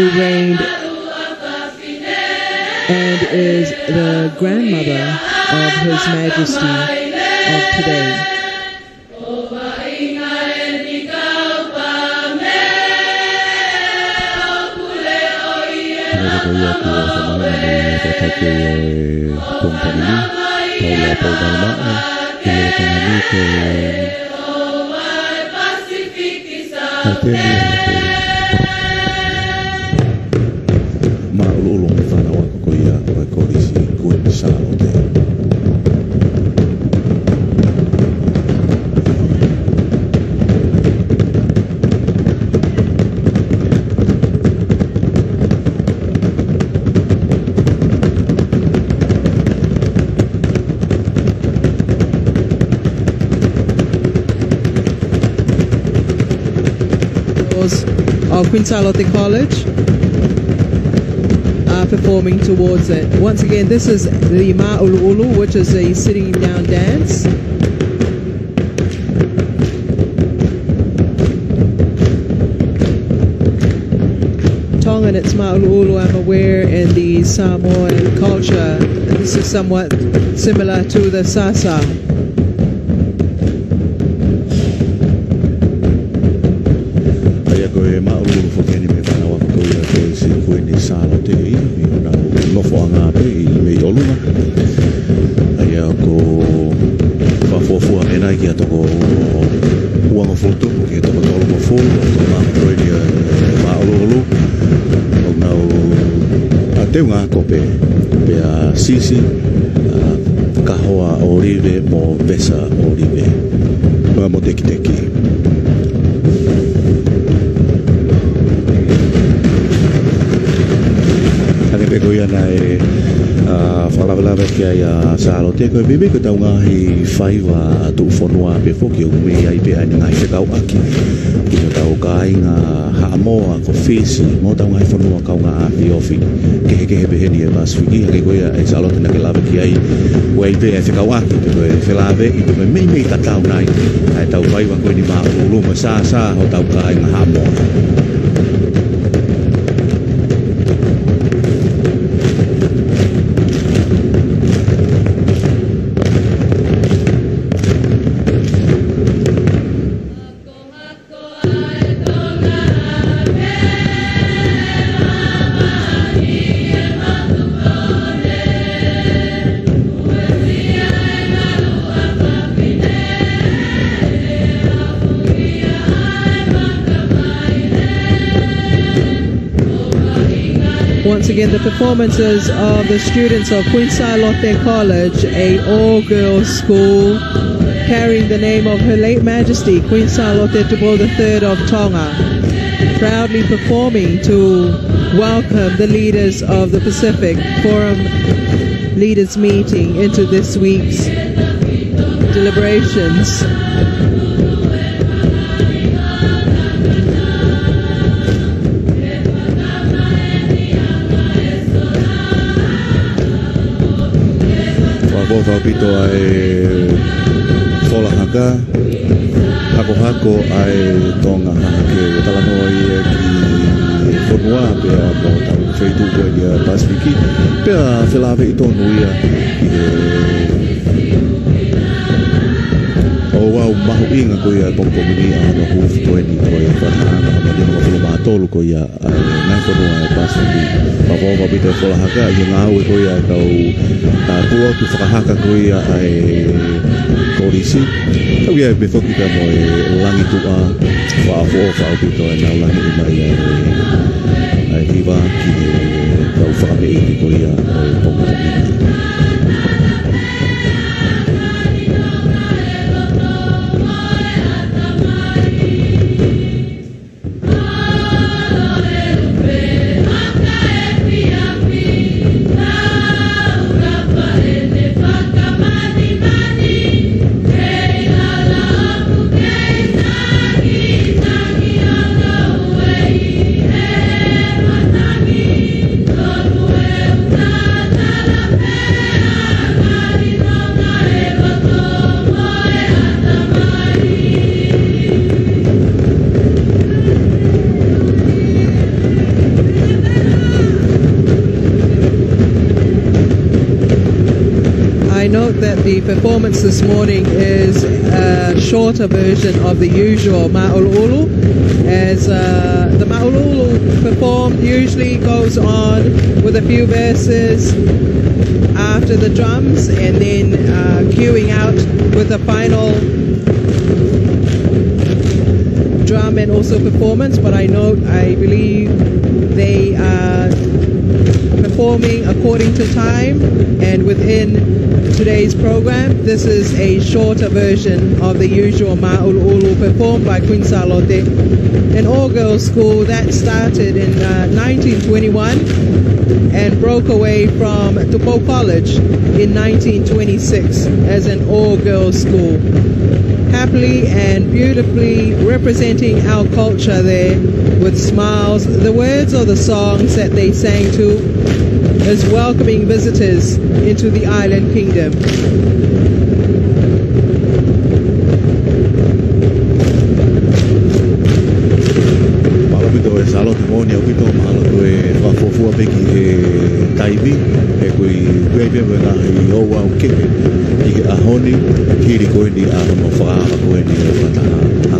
who reigned and is the grandmother of His Majesty of today. Nalagay of Queen Salote College are performing towards it. Once again, this is the Ma'ululu, which is a sitting down dance. Tongan, it's Ma'ululu, I'm aware, in the Samoan culture. This is somewhat similar to the Sasa. ma o lo fo keni me fana wa ko ya ko si ko ni sa lo te i mi na no fo anga te i me yo luna ai ko fa fo fo a mena ki a to ko wa mo foto ki to ko lo mo fo to ma pro i ma o lo lo o na o a te unga ko pe pe a sisi si ka hoa o mo vesa o mo Vamos ter que ter aqui. ia e a falavela ve ia salo te ko bibi ko tau ngai wa tu fonua pe foki o me ai pe aina ngai tau aki. Ki no tau kai nga ha ko fisi mō tau ngai whonua kau ngā api ofi. Ke heke hebe heni e pas fiki ke ia e salo te ke lawe ki ai koe ai pe e te kawa ki koe felave i te mei mei ta tau nai. Ai tau faiva koe ni ma o lu sa sa o tau kai ngā ha Once again, the performances of the students of Queen Salote College, a all-girls school carrying the name of Her late Majesty Queen Salote Tupou III of Tonga, proudly performing to welcome the leaders of the Pacific Forum Leaders Meeting into this week's deliberations. papito ai fola haka hako hako ai tonga hake tala no ia ki fonua pe a mo tau feitu ko ia pasifiki pe a felave i tonu ia o oh, wau mahu inga ko ia ya, pongpongini a ah, no huf poeni ko ia Madino ko pila matol ko ya nang pas di papo ko pito ko haka yung awi ko ya kau kuwa ko sa haka ko ya ay korisi ya beto kita mo langi tua fa ako fa pito na langi ima ya ay hiba kini kau fa ko ya that the performance this morning is a shorter version of the usual Ma'ululu, as uh, the Ma'ululu performed usually goes on with a few verses after the drums and then uh, queuing out with a final drum and also performance. But I note, I believe they are performing according to time and within today's program. This is a shorter version of the usual Ma'ululu performed by Queen Salote, an all-girls school that started in uh, 1921 and broke away from Tupou College in 1926 as an all-girls school. Happily and beautifully representing our culture there with smiles. The words of the songs that they sang to is welcoming visitors into the island kingdom. ki tō mahalo tō e whakofua peki e taibi, e koi kuepia me ka i owa o keke, i ke ahoni, ki ri koe ni ahono whaaha koe ni e whatana